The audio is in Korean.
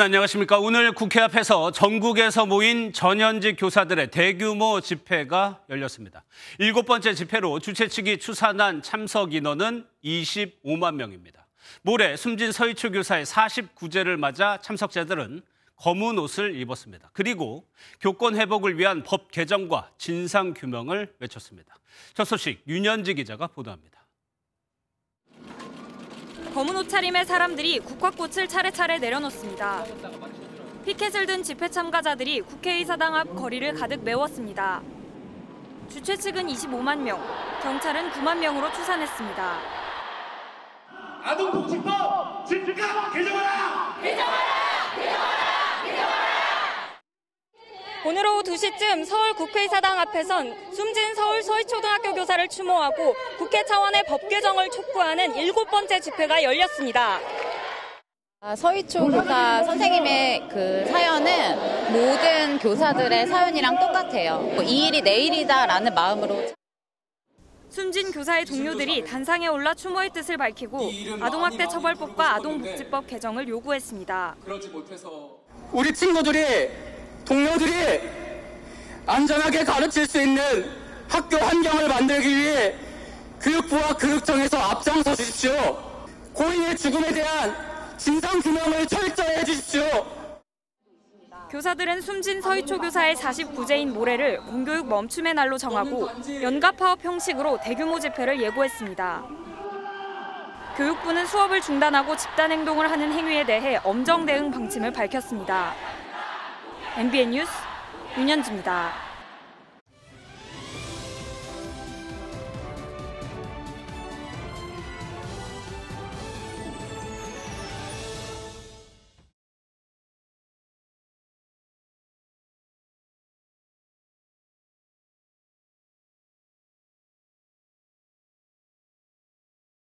여러분 안녕하십니까? 오늘 국회 앞에서 전국에서 모인 전현직 교사들의 대규모 집회가 열렸습니다. 일곱 번째 집회로 주최 측이 추산한 참석 인원은 25만 명입니다. 모레 숨진 서희초 교사의 49제를 맞아 참석자들은 검은 옷을 입었습니다. 그리고 교권 회복을 위한 법 개정과 진상 규명을 외쳤습니다. 첫 소식 윤현지 기자가 보도합니다. 검은 옷차림의 사람들이 국화꽃을 차례차례 내려놓습니다. 피켓을 든 집회 참가자들이 국회의사당 앞 거리를 가득 메웠습니다. 주최 측은 25만 명, 경찰은 9만 명으로 추산했습니다. 아동복지법 즉각 개정하라! 오늘 오후 2시쯤 서울 국회의사당 앞에선 숨진 서울 서희초등학교 교사를 추모하고 국회 차원의 법 개정을 촉구하는 일곱 번째 집회가 열렸습니다. 아, 서희초 교사 선생님의 그 사연은 모든 교사들의 사연이랑 똑같아요. 뭐이 일이 내일이다라는 마음으로 숨진 교사의 동료들이 단상에 올라 추모의 뜻을 밝히고 아동학대 처벌법과 아동복지법 개정을 요구했습니다. 우리 친구들이 동료들이 안전하게 가르칠 수 있는 학교 환경을 만들기 위해 교육부와 교육청에서 앞장서 주십시오. 고인의 죽음에 대한 진상 규명을 철저히 해주십시오. 교사들은 숨진 서희초 교사의 49제인 모레를 공교육 멈춤의 날로 정하고 연가 파업 형식으로 대규모 집회를 예고했습니다. 교육부는 수업을 중단하고 집단 행동을 하는 행위에 대해 엄정 대응 방침을 밝혔습니다. MBN 뉴스 윤현지입니다.